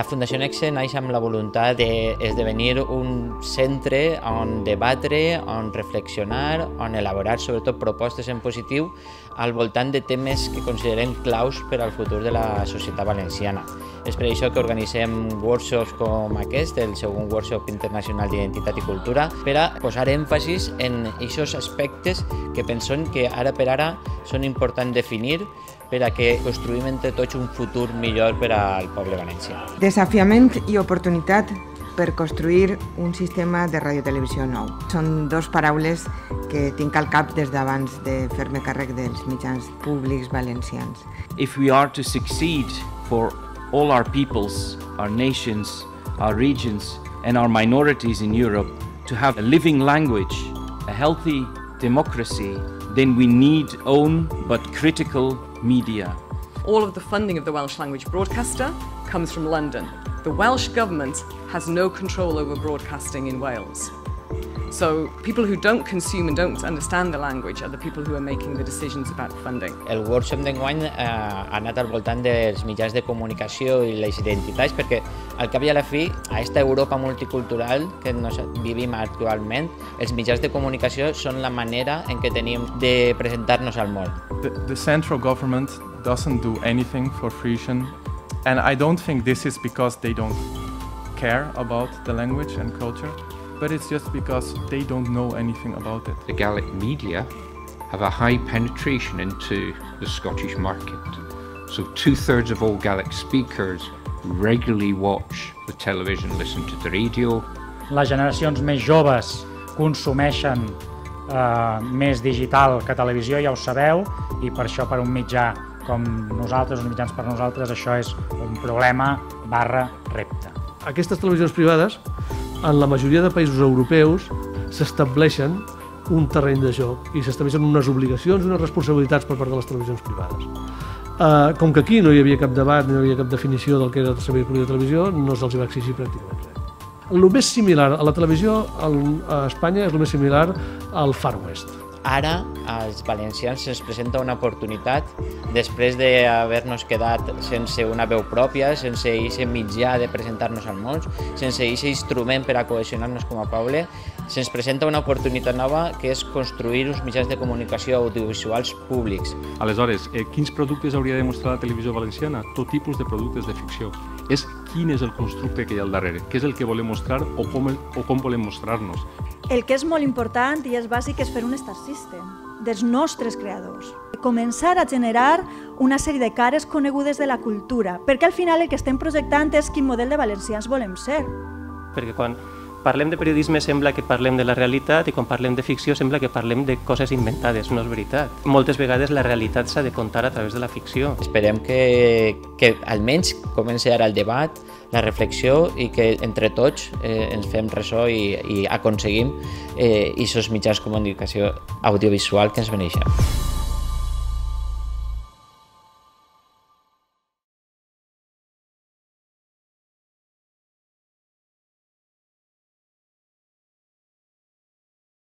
La Fundació Nexe naix amb la voluntat d'esdevenir un centre on debatre, on reflexionar, on elaborar sobretot propostes en positiu al voltant de temes que considerem claus per al futur de la societat valenciana. És per això que organitzem workshops com aquest, el segon workshop internacional d'identitat i cultura, per a posar èmfasis en aquests aspectes que pensem que ara per ara són importants definir per a que construïm entre tots un futur millor per al poble valencià. Desafiament i oportunitat per construir un sistema de radiotelevisió nou. Són dos paraules que tinc al cap des d'abans de fer-me càrrec dels mitjans públics valencians. If we are to succeed for all our peoples, our nations, our regions and our minorities in Europe to have a living language, a healthy democracy, then we need own but critical media. All of the funding of the Welsh language broadcaster comes from London. The Welsh Government has no control over broadcasting in Wales. So people who don't consume and don't understand the language are the people who are making the decisions about funding. El workshop d'enguany eh, ha anat al voltant dels mitjans de comunicació i les identitats perquè al cap i a la fi, a aquesta Europa multicultural que nos vivim actualment, els mitjans de comunicació són la manera en què tenim de presentar-nos al món. The, the central government doesn't do anything for Frisian and I don't think this is because they don't care about the language and culture but it's just because they don't know anything about it. The Gaelic media have a high penetration into the Scottish market. So two thirds of all Gaelic speakers regularly watch the television, listen to the radio. Les generacions més joves consumeixen eh, més digital que televisió, ja ho sabeu, i per això per un mitjà com nosaltres, uns mitjans per nosaltres, això és un problema barra repte. Aquestes televisions privades en la majoria de països europeus s'estableixen un terreny de joc i s'estableixen unes obligacions, unes responsabilitats per part de les televisions privades. Uh, com que aquí no hi havia cap debat, no hi havia cap definició del que era el servei públic de televisió, no se'ls va exigir pràcticament res. El més similar a la televisió a Espanya és el més similar al Far West Ara als valencians se'ns presenta una oportunitat després d'haver-nos quedat sense una veu pròpia, sense aquest mitjà de presentar-nos al món, sense aquest instrument per a cohesionar-nos com a poble, se'ns presenta una oportunitat nova que és construir uns mitjans de comunicació audiovisuals públics. Aleshores, eh, quins productes hauria de mostrar la televisió valenciana? Tot tipus de productes de ficció. És quin és el constructe que hi ha al darrere, què és el que volem mostrar o com, o com volem mostrar-nos. El que és molt important i és bàsic és fer un star system dels nostres creadors. Començar a generar una sèrie de cares conegudes de la cultura, perquè al final el que estem projectant és quin model de valencians volem ser. Perquè quan parlem de periodisme sembla que parlem de la realitat i quan parlem de ficció sembla que parlem de coses inventades, no és veritat. Moltes vegades la realitat s'ha de contar a través de la ficció. Esperem que, que almenys comenci ara el debat, la reflexió i que entre tots eh, ens fem ressò i, i aconseguim eh, aquests mitjans de comunicació audiovisual que ens beneixen.